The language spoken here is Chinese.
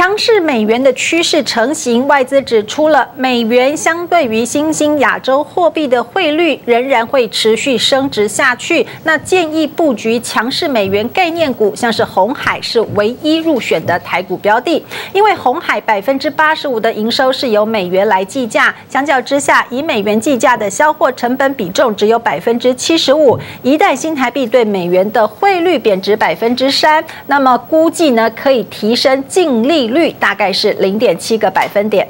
强势美元的趋势成型，外资指出了美元相对于新兴亚洲货币的汇率仍然会持续升值下去。那建议布局强势美元概念股，像是红海是唯一入选的台股标的，因为红海百分之八十五的营收是由美元来计价，相较之下，以美元计价的销货成本比重只有百分之七十五。一旦新台币对美元的汇率贬值百分之三，那么估计呢可以提升净利。率大概是零点七个百分点。